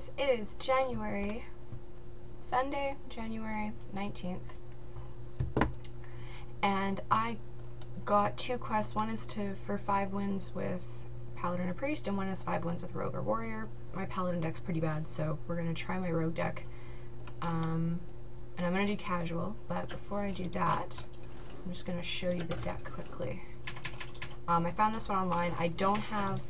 guys, it is January, Sunday, January 19th. And I got two quests. One is to for five wins with Paladin or Priest, and one is five wins with Rogue or Warrior. My Paladin deck's pretty bad, so we're gonna try my Rogue deck. Um, and I'm gonna do casual, but before I do that, I'm just gonna show you the deck quickly. Um, I found this one online. I don't have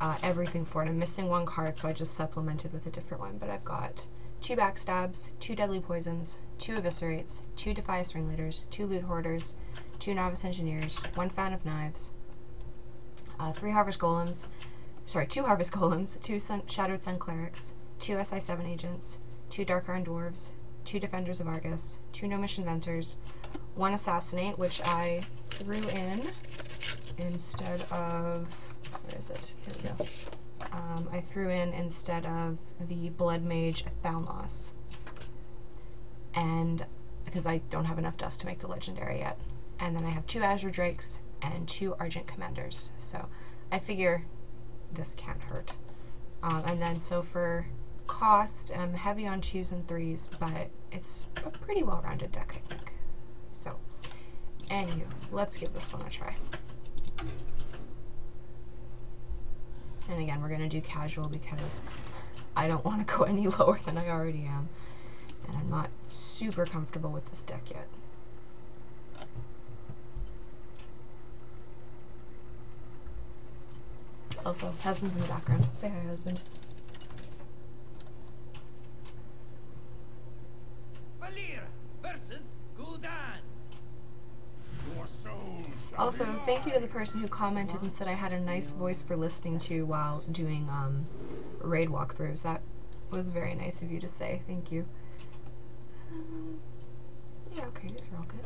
uh, everything for it. I'm missing one card, so I just supplemented with a different one. But I've got two backstabs, two deadly poisons, two eviscerates, two defias ringleaders, two loot hoarders, two novice engineers, one fan of knives, uh, three harvest golems, sorry, two harvest golems, two sun shattered sun clerics, two SI7 agents, two dark iron dwarves, two defenders of Argus, two gnomish inventors, one assassinate, which I threw in instead of is it? Here we go. Um, I threw in instead of the Blood Mage a Thalnos. And because I don't have enough dust to make the legendary yet. And then I have two Azure Drakes and two Argent Commanders. So I figure this can't hurt. Um, and then so for cost, I'm heavy on twos and threes, but it's a pretty well-rounded deck, I think. So, anywho, let's give this one a try. And again, we're going to do casual because I don't want to go any lower than I already am. And I'm not super comfortable with this deck yet. Also, husband's in the background. Say hi, husband. Thank you to the person who commented and said I had a nice voice for listening to while doing um, raid walkthroughs. That was very nice of you to say. Thank you. Um, yeah, okay, these are all good.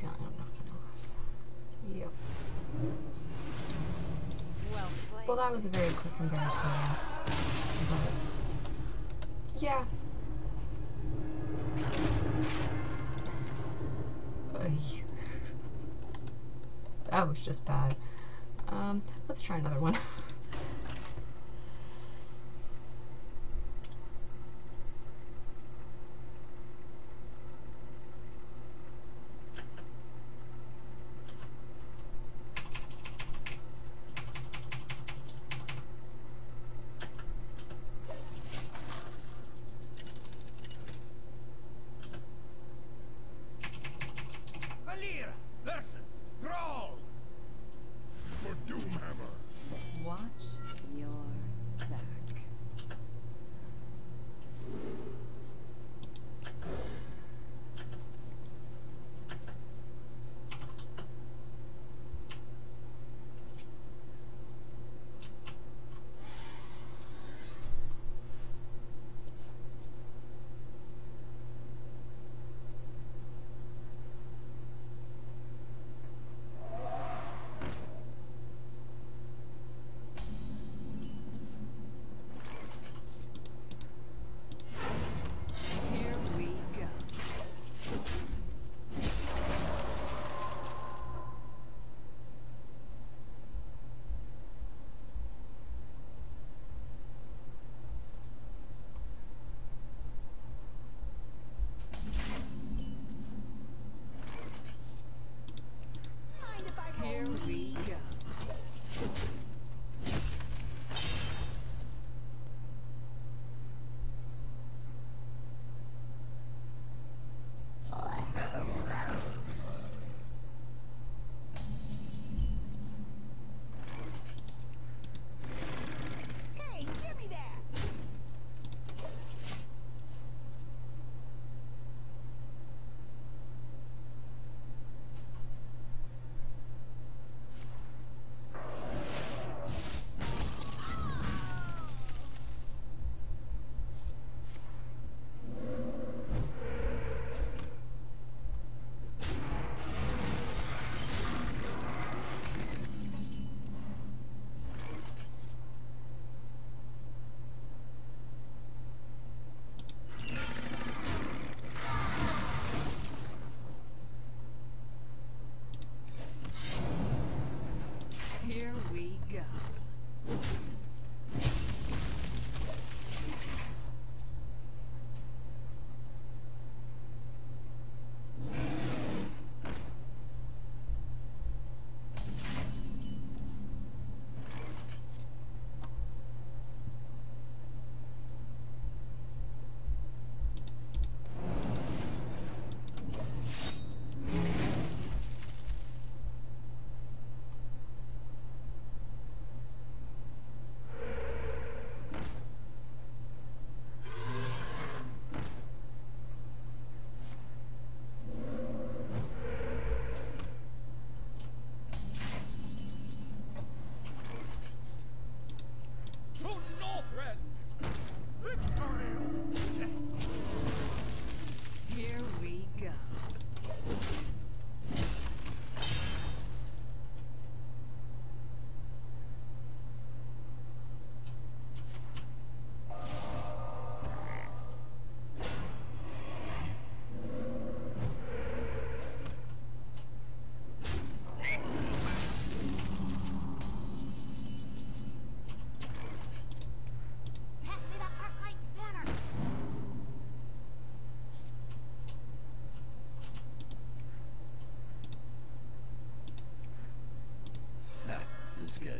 Feeling I'm not gonna. Yep. Well. Well, that was a very quick embarrassing round. But yeah. That was just bad. Um, let's try another one.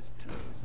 is toast.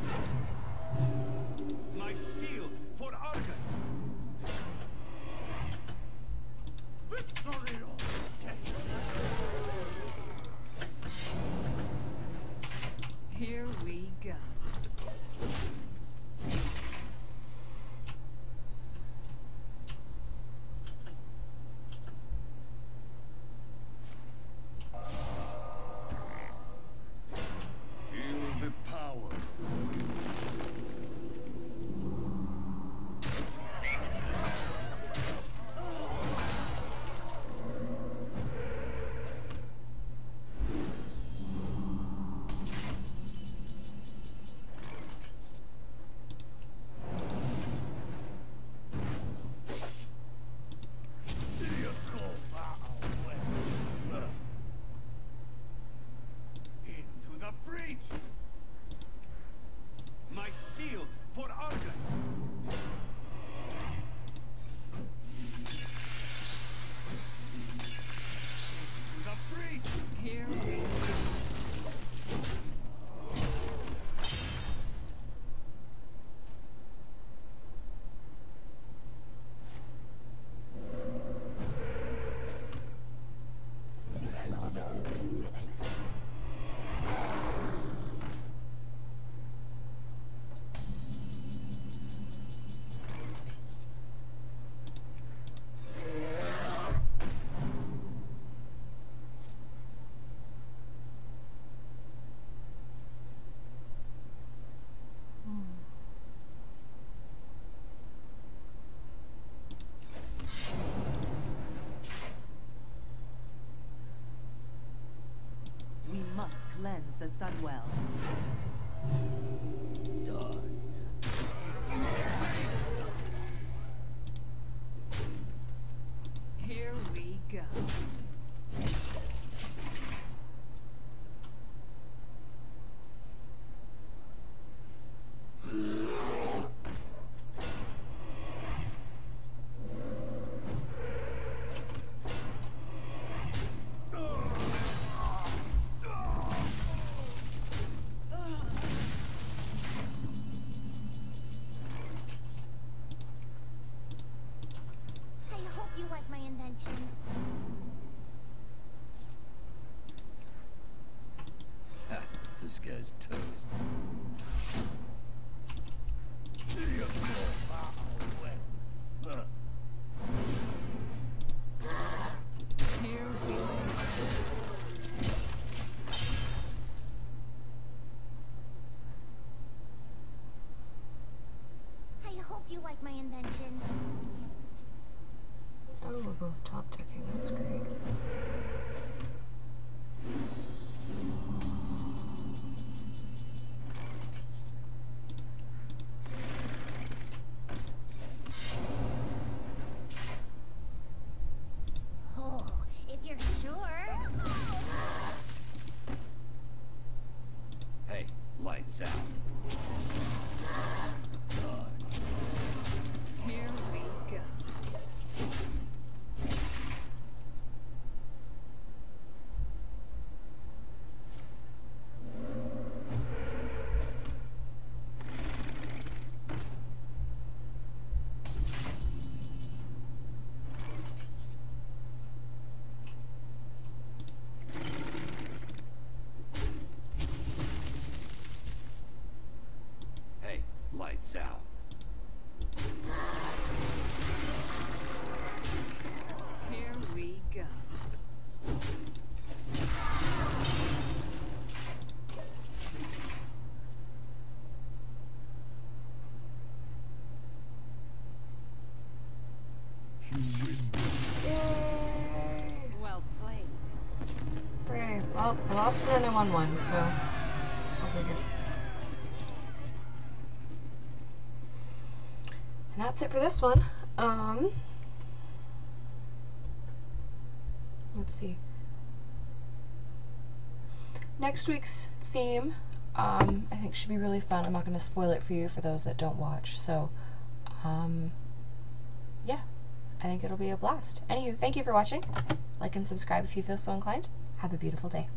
shield for Argus! Into the breach! Here we go. We must cleanse the Sunwell. This toast. Here we go. I hope you like my invention. Oh, we're both top decking. That's great. Oh, if you're sure. Hey, lights out. Here we go. Hey, lights out. Here we go. Yay! Well played. Hooray. Well, I lost one and I won one, so I'll figure. And that's it for this one. Um, let's see. Next week's theme, um, I think should be really fun. I'm not going to spoil it for you for those that don't watch. So, um, yeah, I think it'll be a blast. Anywho, thank you for watching. Like and subscribe if you feel so inclined. Have a beautiful day.